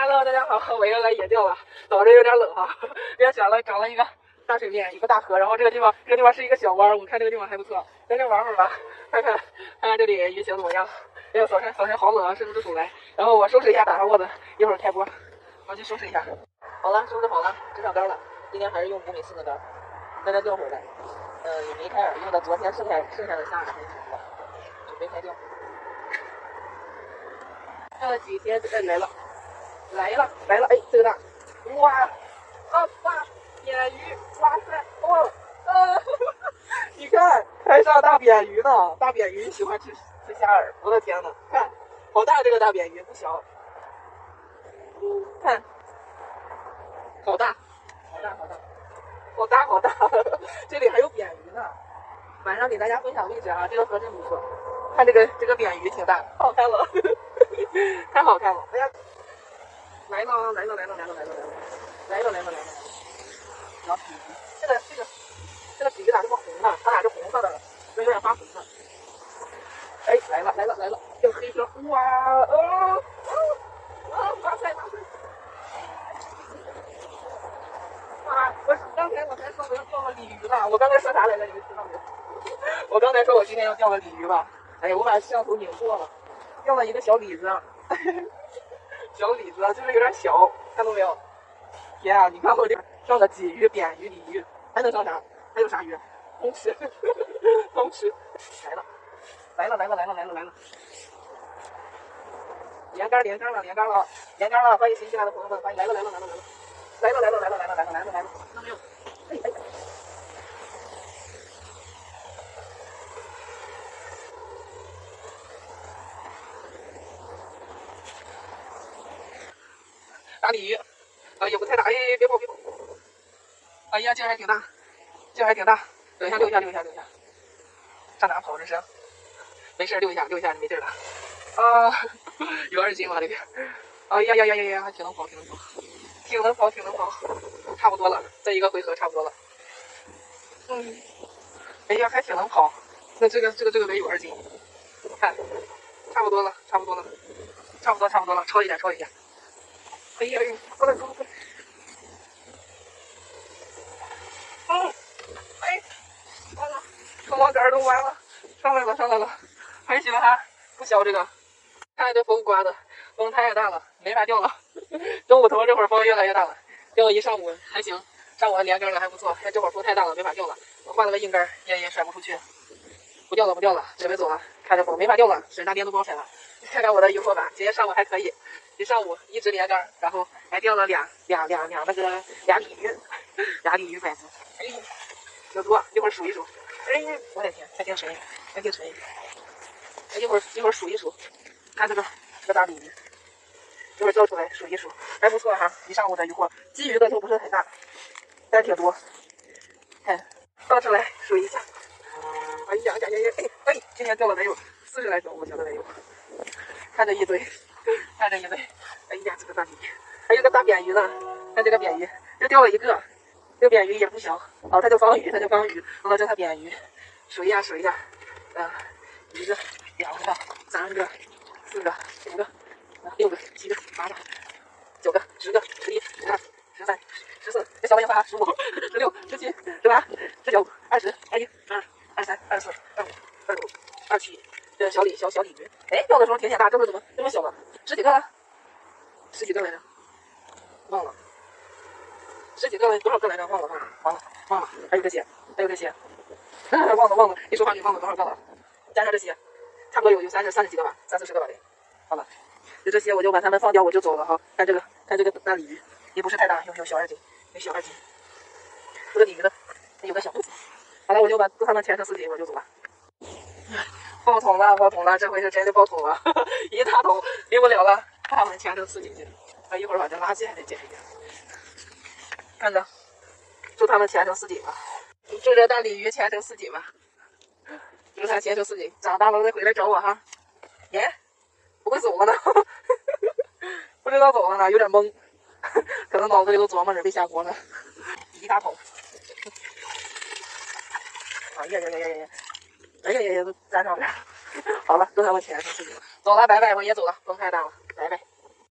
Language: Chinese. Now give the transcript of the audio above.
Hello，大家好，我又来野钓了，早上有点冷哈，别选了，找了一个大水面，一个大河，然后这个地方，这个地方是一个小弯，我看这个地方还不错，在这玩会儿吧，看看看看这里鱼情怎么样。哎呦，早晨早晨好冷啊，伸不出手来。然后我收拾一下，打上窝子，一会儿开播，我去收拾一下。好了，收拾好了，支上杆了。今天还是用五米四的杆，在这钓会儿的。嗯，也没开饵，用的昨天剩下剩下的虾饵还挺多，准备开钓。钓了几天，哎来了，来了来了，哎这个大，哇，啊哇，扁鱼，哇塞，哇，啊，你看，还上大扁鱼呢，大扁鱼喜欢吃吃。虾饵，我的天呐，看，好大这个大扁鱼，不小。看，好大，好大，好大，好大，好大，这里还有扁鱼呢。晚上给大家分享位置啊，这个河真不错。看这个这个扁鱼挺大，好看了，太好看了。哎呀，来了，来了，来了，来了，来了，来了，来了，来了，来了。小鲫鱼，这个这个这个鲫鱼咋这么红呢？它俩是红色的，就有点发红了。哎，来了来了来了，这个黑色，哇哦哦哦，哇塞哇塞！啊，我刚才我才说我要钓个鲤鱼呢，我刚才说啥来着？你们听到没有？我刚才说我今天要钓个鲤鱼吧？哎呀，我把摄像头拧错了，钓了一个小鲤子，小鲤子就是有点小，看到没有？天啊，你看我这上的鲫鱼、扁鱼、鲤鱼，还能上啥？还有啥鱼？通吃，通吃，来了。来了来了来了来了来了！连杆连杆了连杆了连杆了！欢迎新进来的朋友们，欢迎来了来了来了来了来了来了来了来了来了来了来了！看到没有？哎哎！大鲤鱼，啊也不太大，哎别跑别跑！哎呀劲还挺大，劲还挺大，等一下溜一下溜一下溜一下，上哪跑这是？没事，溜一下，溜一下就没劲了。啊，有二斤了这边。哎呀呀呀呀呀，还挺能跑，挺能跑，挺能跑，挺能跑。差不多了，这一个回合差不多了。嗯，哎呀，还挺能跑。那这个这个这个得有二斤，看，差不多了，差不多了，差不多差不多了，超一下，超一下。哎呀呀，过来过来过来。嗯，哎，完了，冲网杆都完了，上来了，上来了。很喜欢它，不小这个。看这风刮的，风太大了，没法钓了。中午头这会儿风越来越大了，钓了一上午还行，上午连杆了还不错。看这会儿风太大了，没法钓了。我换了个硬杆，也也甩不出去。不钓了，不钓了，准备走了。看这风没法钓了，水大电都不好踩了。看看我的渔获吧，今天上午还可以，一上午一直连杆，然后还钓了俩俩俩俩那个俩鲤鱼，俩鲤鱼摆子。哎，挺多，一会儿数一数。哎，我的天，还挺沉，还挺沉。一会儿一会儿数一数，看这个这大鲤鱼，一会儿钓出来数一数，还不错哈。一上午的渔获，鲫鱼的就不是很大，但挺多。看，倒出来数一下。哎呀呀呀呀！哎哎，今天钓了得有四十来条，我觉得得有。看这一堆，看这一堆。哎呀，这个大鲤鱼，还有个大扁鱼呢。看这个扁鱼，又钓了一个。这个扁鱼也不小，哦，它叫方鱼，它叫方鱼。我叫它扁鱼。数一下，数一下，啊，一个。两个、三个、四个、五个、六个、七个、八个、九个、十个、十一、十二、十三、十四，这小。了一把，十五、十六、十七、十八、十九、二十、二一、二二、二三、二四、二五、二六、二七，这小鲤小小鲤鱼，哎，钓的时候挺显大，这会怎么这么小了？十几个了？十几个来着？忘了，十几个了？多少个来着？忘了，忘了，忘了，忘了，还有这些，还有这些，忘了，忘了，一说话就忘了多少个了，加上这些。差不多有有三十三十几个吧，三四十个吧得。好了，就这些，我就把它们放掉，我就走了哈。看这个，看这个大鲤鱼，也不是太大，有有小二斤，有小二斤。这个鲤鱼呢，有个小肚子。好了，我就把它们切成四斤，我就走了。爆桶了，爆桶了，这回是真的爆桶了，一大桶，拎不了了，把它们切成四斤去。啊，一会儿把这垃圾还得捡一捡。看着，祝他们前程似锦吧，祝这大鲤鱼前程似锦吧。祝他前程似锦，长大了再回来找我哈。耶，不会走了呢，不知道走了呢，有点懵，可能脑子里都琢磨着被下锅了。一大桶，哎呀呀呀呀呀！哎呀呀呀，都粘上了。好了，都他妈钱成四斤了，走了，拜拜，我也走了，风太大了。拜拜